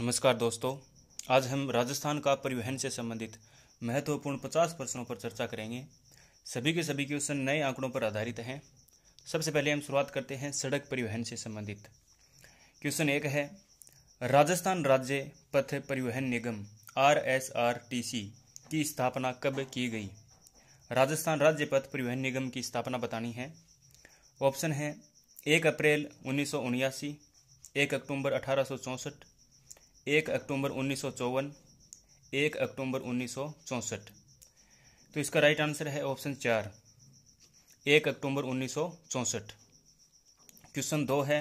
नमस्कार दोस्तों, आज हम राजस्थान का परिवहन से संबंधित महत्वपूर्ण 50 प्रश्नों पर चर्चा करेंगे। सभी के सभी क्वेश्चन नए आंकड़ों पर आधारित हैं। सबसे पहले हम शुरुआत करते हैं सड़क परिवहन से संबंधित। क्वेश्चन एक है, राजस्थान राज्य पथ परिवहन निगम R S R T C की स्थापना कब की गई? राजस्थान राज्य पथ परिवहन निगम की स्थापना बतानी है। ऑप्शन है, एक अप्रैल उन्नीस सौ उन्यासी, एक अक्टूबर अठारह एक अक्टूबर उन्नीस सौ चौवन, एक अक्टूबर उन्नीस सौ चौंसठ। तो इसका राइट आंसर है ऑप्शन चार, एक अक्टूबर उन्नीस सौ चौंसठ। क्वेश्चन दो है,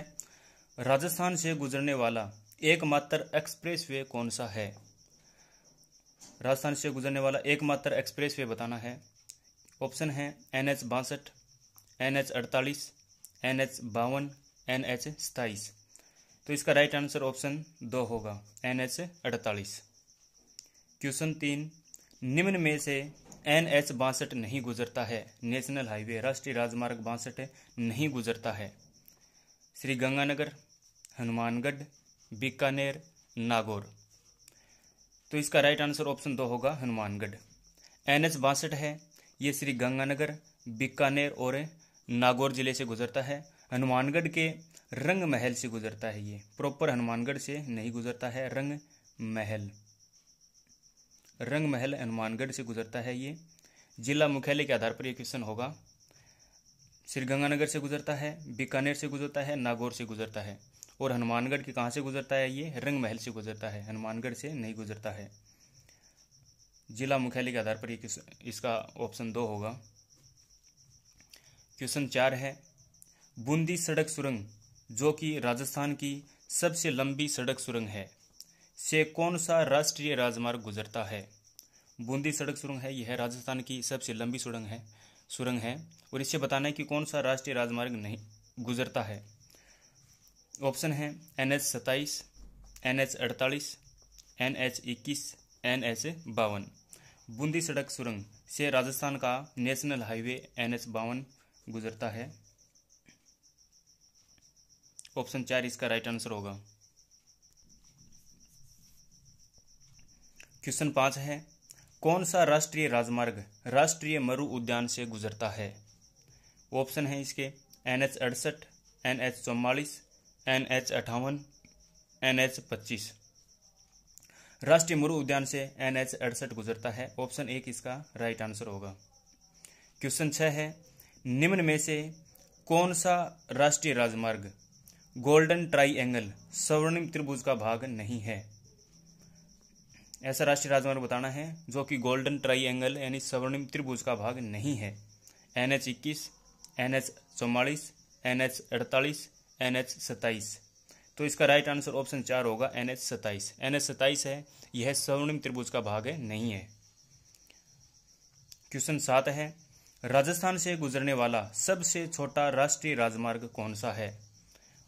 राजस्थान से गुजरने वाला एकमात्र एक्सप्रेस वे कौन सा है? राजस्थान से गुजरने वाला एकमात्र एक्सप्रेस वे बताना है। ऑप्शन है एन एच बासठ एन एच अड़तालीस एन एच बावन एन एच सताईस तो इसका राइट आंसर ऑप्शन दो होगा। एन एच अड़तालीस। क्वेश्चन तीन, निम्न में से एन एच बासठ नहीं गुजरता है। नेशनल हाईवे राष्ट्रीय राजमार्ग बासठ नहीं गुजरता है। श्री गंगानगर, हनुमानगढ़, बीकानेर, नागौर। तो इसका राइट आंसर ऑप्शन दो होगा, हनुमानगढ़। एन एच बासठ है, ये श्री गंगानगर, बीकानेर और नागौर ज़िले से गुजरता है। हनुमानगढ़ के रंग महल से गुजरता है ये। प्रॉपर हनुमानगढ़ से नहीं गुजरता है रंग महल। रंग महल हनुमानगढ़ से गुजरता है ये। जिला मुख्यालय के आधार पर यह क्वेश्चन होगा। श्रीगंगानगर से गुजरता है, बीकानेर से गुजरता है, नागौर से गुजरता है। और हनुमानगढ़ के कहाँ से गुजरता है ये? रंग महल से गुजरता है। हनुमानगढ़ से नहीं गुजरता है। जिला मुख्यालय के आधार पर ये इसका ऑप्शन दो होगा। क्वेश्चन चार है, बूंदी सड़क सुरंग। जो कि राजस्थान की सबसे लंबी सड़क सुरंग है। से कौन सा राष्ट्रीय राजमार्ग गुजरता है? बूंदी सड़क सुरंग है, यह राजस्थान की सबसे लंबी सुरंग है सुरंग है। और इससे बताना है कि कौन सा राष्ट्रीय राजमार्ग नहीं, गुजरता है। ऑप्शन है एन एच सत्ताईस एन एच अड़तालीस एन एच इक्कीस एन एच बावन। बूंदी सड़क सुरंग से राजस्थान का नेशनल हाईवे एन एच बावन गुजरता है। ऑप्शन चार इसका राइट आंसर होगा। क्वेश्चन पाँच है, कौन सा राष्ट्रीय राजमार्ग राष्ट्रीय मरु उद्यान से गुजरता है? ऑप्शन है इसके एन एच अड़सठ एन एच चौवालीस एन एच अठावन एन एच पच्चीस। राष्ट्रीय मरु उद्यान से एन एच अड़सठ गुजरता है ऑप्शन एक इसका राइट आंसर होगा। क्वेश्चन छह है, निम्न में से कौन सा राष्ट्रीय राजमार्ग गोल्डन ट्राइएंगल, स्वर्णिम त्रिभुज का भाग नहीं है। ऐसा राष्ट्रीय राजमार्ग बताना है, जो कि गोल्डन ट्राइएंगल, यानी स्वर्णिम त्रिभुज का भाग नहीं है। एन एच इक्कीस एन एच चौवालीस एन एच अड़तालीस एन एच सत्ताईस। तो इसका राइट आंसर ऑप्शन चार होगा एन एच सत्ताईस। एन एच सत्ताईस है, यह स्वर्णिम त्रिभुज का भाग है नहीं है। क्वेश्चन सात है, राजस्थान से गुजरने वाला सबसे छोटा राष्ट्रीय राजमार्ग कौन सा है?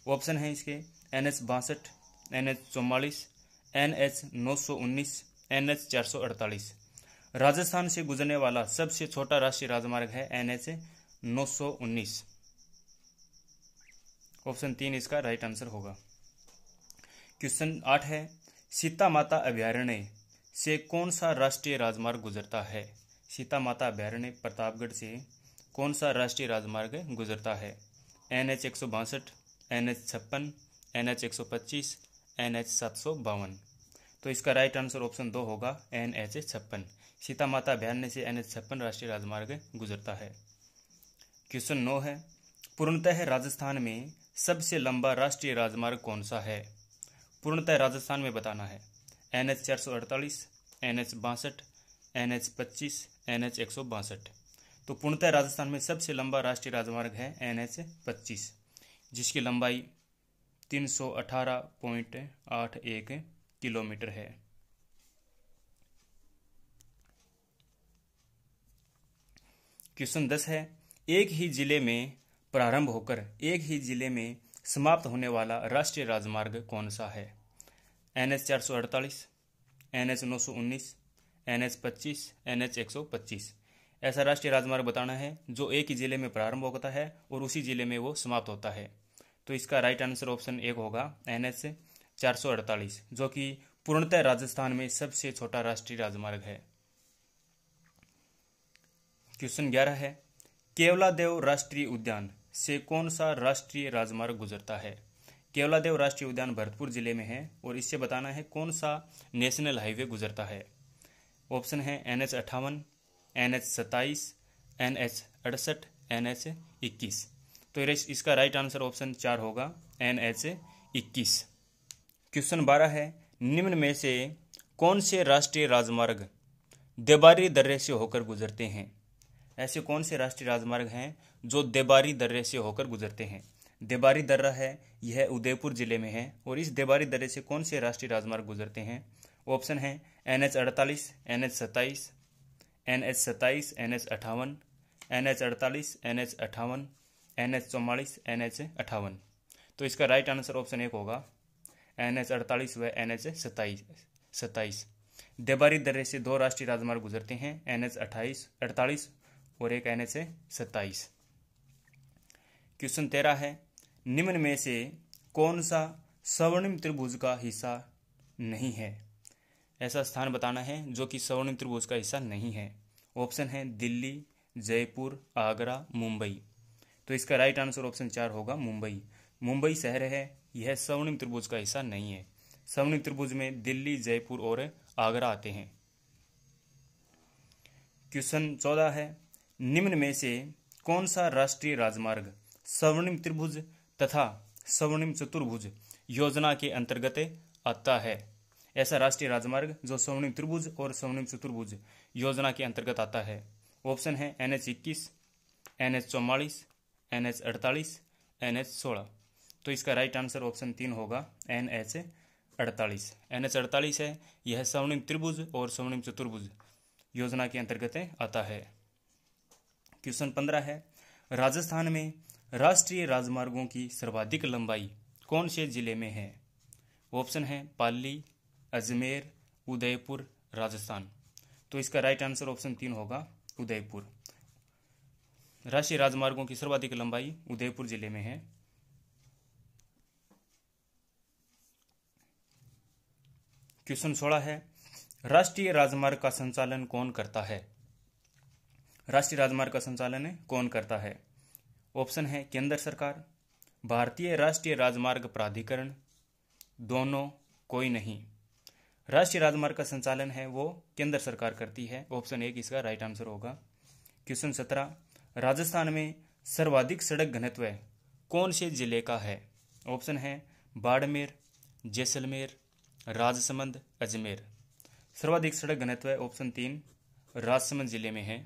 ऑप्शन है इसके। एन एच बासठ एन एच चौवालीस एन एच नौ सौ उन्नीस एन एच चार सौ अड़तालीस। राजस्थान से गुजरने वाला सबसे छोटा राष्ट्रीय राजमार्ग है एन एच नौ सौ उन्नीस। ऑप्शन तीन इसका राइट आंसर होगा। क्वेश्चन आठ है सीता माता अभ्यारण्य से कौन सा राष्ट्रीय राजमार्ग गुजरता है? सीता माता अभ्यारण्य प्रतापगढ़ से कौन सा राष्ट्रीय राजमार्ग गुजरता है? एन एच एक सौ बासठ एन एच छप्पन एन एच एक सौ पच्चीस एन एच सात सौ बावन। तो इसका राइट आंसर ऑप्शन दो होगा एन एच छप्पन। सीता माता अभ्यारण्य से एन एच छप्पन राष्ट्रीय राजमार्ग गुजरता है। क्वेश्चन नौ है, पूर्णतः राजस्थान में सबसे लंबा राष्ट्रीय राजमार्ग कौन सा है? पूर्णतः राजस्थान में बताना है। एन एच चार सौ अड़तालीस एन एच बासठ एन एच पच्चीस एन एच एक सौ बासठ। तो पूर्णतः राजस्थान में सबसे लंबा राष्ट्रीय राजमार्ग है एन एच पच्चीस। जिसकी लंबाई तीन सौ अठारह पॉइंट आठ एक किलोमीटर है। क्वेश्चन दस है, एक ही ज़िले में प्रारंभ होकर एक ही ज़िले में समाप्त होने वाला राष्ट्रीय राजमार्ग कौन सा है? एन एच चार सौ अड़तालीस एन एच नौ सौ उन्नीस एन एच पच्चीस एन एच एक सौ पच्चीस। ऐसा राष्ट्रीय राजमार्ग बताना है, जो एक ही ज़िले में प्रारंभ होता है और उसी ज़िले में वो समाप्त होता है। तो इसका राइट आंसर ऑप्शन एक होगा एन एच 448 जो कि पूर्णतः राजस्थान में सबसे छोटा राष्ट्रीय राजमार्ग है। क्वेश्चन ग्यारह है, केवलादेव राष्ट्रीय उद्यान से कौन सा राष्ट्रीय राजमार्ग गुजरता है? केवलादेव राष्ट्रीय उद्यान भरतपुर ज़िले में है और इससे बताना है कौन सा नेशनल हाईवे गुजरता है। ऑप्शन है एन एच अट्ठावन एन एच सत्ताईस एन एच अड़सठ एन एच इक्कीस। तो इसका राइट आंसर ऑप्शन चार होगा एन एच इक्कीस। क्वेश्चन बारह है, निम्न में से कौन से राष्ट्रीय राजमार्ग देबारी दर्रे से होकर गुजरते हैं? ऐसे कौन से राष्ट्रीय राजमार्ग हैं जो देबारी दर्रे से होकर गुजरते हैं? देबारी दर्रा है, यह उदयपुर ज़िले में है। और इस देबारी दर्रे से कौन से राष्ट्रीय राजमार्ग गुजरते हैं? ऑप्शन है एन एच अड़तालीस एन एच सत्ताईस एन एच सत्ताईस एन एच अठावन एन एच अड़तालीस एन एच अठावन एन एच चौवालीस एन एच अठावन तो इसका राइट आंसर ऑप्शन एक होगा एन एच अड़तालीस व एन एच सत्ताईस सत्ताईस देबारी दर्रे से दो राष्ट्रीय राजमार्ग गुजरते हैं एन एच अट्ठाईस अड़तालीस और एक एन एच सत्ताईस क्वेश्चन तेरह है निम्न में से कौन सा स्वर्णिम त्रिभुज का हिस्सा नहीं है ऐसा स्थान बताना है जो कि स्वर्णिम त्रिभुज का हिस्सा नहीं है। ऑप्शन है दिल्ली, जयपुर, आगरा, मुंबई। तो इसका राइट आंसर ऑप्शन चार होगा, मुंबई। मुंबई शहर है, यह स्वर्णिम त्रिभुज का हिस्सा नहीं है। स्वर्णिम त्रिभुज में दिल्ली, जयपुर और आगरा आते हैं। क्वेश्चन चौदह है, निम्न में से कौन सा राष्ट्रीय राजमार्ग स्वर्णिम त्रिभुज तथा स्वर्णिम चतुर्भुज योजना के अंतर्गत आता है? ऐसा राष्ट्रीय राजमार्ग जो स्वर्णिम त्रिभुज और स्वर्णिम चतुर्भुज योजना के अंतर्गत आता है। ऑप्शन है एन एच इक्कीस एन एच चौवालीस एन एच अड़तालीस एन एच सोलह। तो इसका राइट आंसर ऑप्शन तीन होगा एन एच अड़तालीस। एन एच अड़तालीस है, यह स्वर्णिम त्रिभुज और स्वर्णिम चतुर्भुज योजना के अंतर्गत आता है। क्वेश्चन पंद्रह है, राजस्थान में राष्ट्रीय राजमार्गों की सर्वाधिक लंबाई कौन से ज़िले में है? ऑप्शन है पाली अजमेर, उदयपुर, राजस्थान। तो इसका राइट आंसर ऑप्शन तीन होगा, उदयपुर। राष्ट्रीय राजमार्गों की सर्वाधिक लंबाई उदयपुर ज़िले में है। क्वेश्चन सोलह है, राष्ट्रीय राजमार्ग का संचालन कौन करता है? राष्ट्रीय राजमार्ग का संचालन कौन करता है? ऑप्शन है केंद्र सरकार, भारतीय राष्ट्रीय राजमार्ग प्राधिकरण। दोनों कोई नहीं। राष्ट्रीय राजमार्ग का संचालन है, वो केंद्र सरकार करती है। ऑप्शन एक इसका राइट आंसर होगा। क्वेश्चन सत्रह, राजस्थान में सर्वाधिक सड़क घनत्व कौन से ज़िले का है? ऑप्शन है बाड़मेर, जैसलमेर, राजसमंद, अजमेर। सर्वाधिक सड़क घनत्व ऑप्शन तीन, राजसमंद ज़िले में है।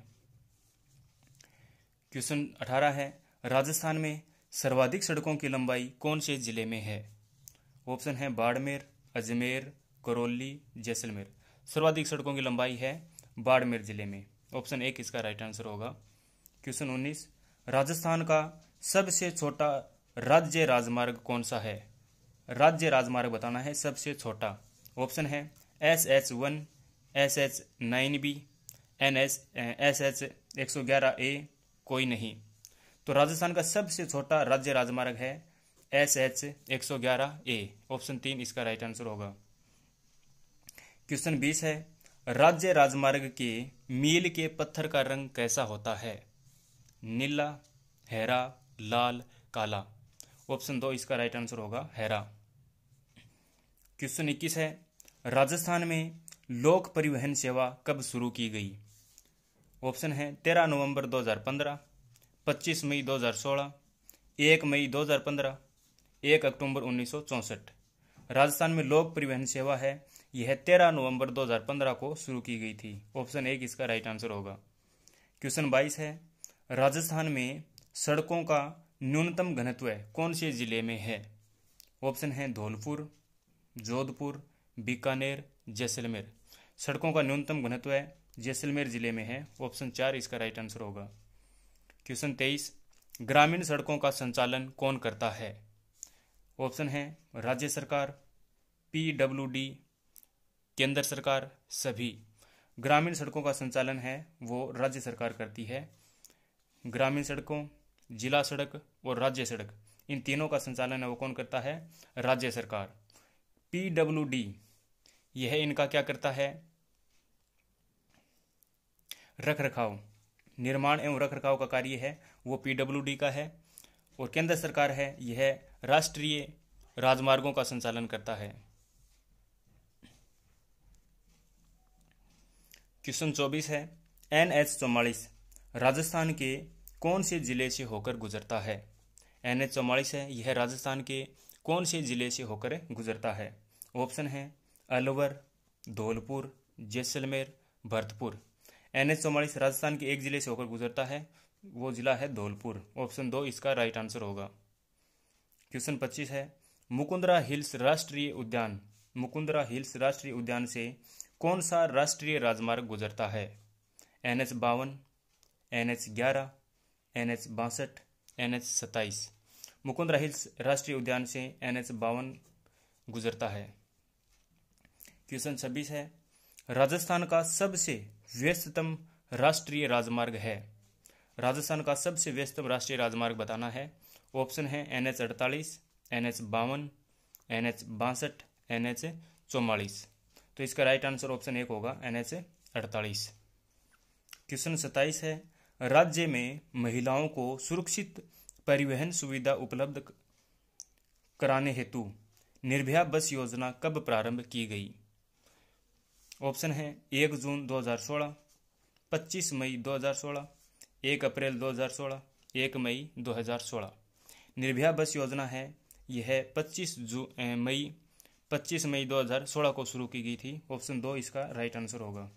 क्वेश्चन अठारह है, राजस्थान में सर्वाधिक सड़कों की लंबाई कौन से ज़िले में है? ऑप्शन है बाड़मेर, अजमेर करौली, जैसलमेर। सर्वाधिक सड़कों की लंबाई है बाड़मेर ज़िले में। ऑप्शन एक इसका राइट आंसर होगा। क्वेश्चन उन्नीस, राजस्थान का सबसे छोटा राज्य राजमार्ग कौन सा है? राज्य राजमार्ग बताना है सबसे छोटा। ऑप्शन है S H one S H nine B N S S H एक सौ ग्यारह ए कोई नहीं। तो राजस्थान का सबसे छोटा राज्य राजमार्ग है एस एच एक सौ ग्यारह ए ऑप्शन तीन इसका राइट आंसर होगा। क्वेश्चन बीस है, राज्य राजमार्ग के मील के पत्थर का रंग कैसा होता है? नीला, हैरा, लाल, काला। ऑप्शन दो, इसका राइट आंसर होगा, हैरा। क्वेश्चन इक्कीस है, राजस्थान में लोक परिवहन सेवा कब शुरू की गई? ऑप्शन है, तेरह नवंबर 2015 25 मई 2016 एक मई 2015 एक अक्टूबर उन्नीस राजस्थान में लोक परिवहन सेवा है यह 13 नवंबर 2015 को शुरू की गई थी। ऑप्शन एक इसका राइट आंसर होगा। क्वेश्चन 22 है, राजस्थान में सड़कों का न्यूनतम घनत्व कौन से ज़िले में है? ऑप्शन है धौलपुर, जोधपुर, बीकानेर, जैसलमेर। सड़कों का न्यूनतम घनत्व जैसलमेर ज़िले में है। ऑप्शन चार इसका राइट आंसर होगा। क्वेश्चन तेईस, ग्रामीण सड़कों का संचालन कौन करता है? ऑप्शन है, राज्य सरकार पीडब्ल्यूडी केंद्र सरकार सभी ग्रामीण सड़कों का संचालन है, वो राज्य सरकार करती है। ग्रामीण सड़कों, जिला सड़क और राज्य सड़क, इन तीनों का संचालन है, वो कौन करता है? राज्य सरकार। पी डब्ल्यू डी यह इनका क्या करता है? रख रखाव निर्माण एवं रख रखाव का कार्य है, वो पीडब्ल्यूडी का है और केंद्र सरकार है, यह राष्ट्रीय राजमार्गों का संचालन करता है। क्वेश्चन चौबीस है, एन एच चौवालीस। राजस्थान के कौन से ज़िले से होकर गुजरता है? एन एच चौवालीस है, यह राजस्थान के कौन से ज़िले से होकर गुजरता है? ऑप्शन है, अलवर, धौलपुर, जैसलमेर, भरतपुर। एन एच चौवालीस राजस्थान के एक ज़िले से होकर गुजरता है, वो जिला है धौलपुर। ऑप्शन दो, इसका राइट आंसर होगा। क्वेश्चन पच्चीस है, मुकुंदरा हिल्स राष्ट्रीय उद्यान। मुकुंदरा हिल्स राष्ट्रीय उद्यान से कौन सा राष्ट्रीय राजमार्ग गुजरता है? एन एच बावन एन एच ग्यारह एन एच बासठ एन एच सत्ताईस। मुकुंदरा हिल्स राष्ट्रीय उद्यान से एन एच बावन गुजरता है। क्वेश्चन छब्बीस है, राजस्थान का सबसे व्यस्ततम राष्ट्रीय राजमार्ग है। राजस्थान का सबसे व्यस्तम राष्ट्रीय राजमार्ग बताना है। ऑप्शन है एन एच अड़तालीस एन एच बावन एन एच बासठ एन एच चौवालीस। तो इसका राइट आंसर ऑप्शन एक होगा एन एच अड़तालीस। क्वेश्चन सत्ताईस है राज्य में महिलाओं को सुरक्षित परिवहन सुविधा उपलब्ध कराने हेतु निर्भया बस योजना कब प्रारंभ की गई? ऑप्शन है एक जून 2016, 25 मई 2016, एक अप्रैल 2016, एक मई 2016 निर्भया बस योजना है यह 25 जू मई 25 मई 2016 को शुरू की गई थी। ऑप्शन दो इसका राइट आंसर होगा।